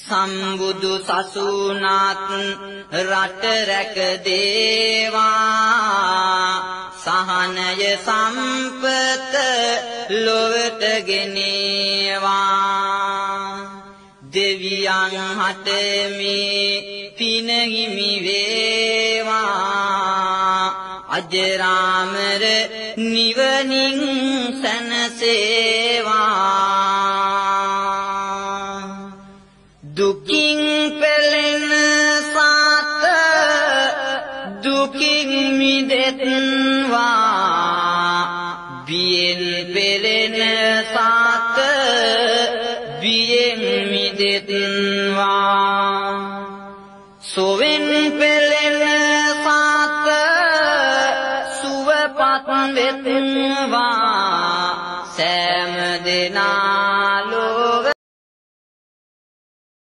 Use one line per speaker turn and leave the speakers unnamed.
සම්බුදු සසුනාත් රට රැක දේවා. සහනය සම්පත ලොවට ගෙනේවා. දෙවියන් හට මේ පින හිමි වේවා. අජරාමර නිවනින් සැනසේවා. දුකින් පෙළෙන සාත දුකින් මිදෙත්වා. බියෙන් පෙළෙන සාත බියෙන් මිදෙත්වා. සොවෙන් පෙළෙන සාත සුවපත් වෙත්වා සෑම දෙනා